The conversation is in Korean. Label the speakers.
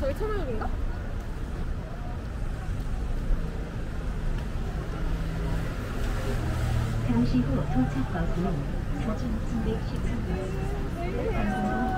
Speaker 1: 저희 천원인가?
Speaker 2: 잠시 후 도착버스 4,913번 방송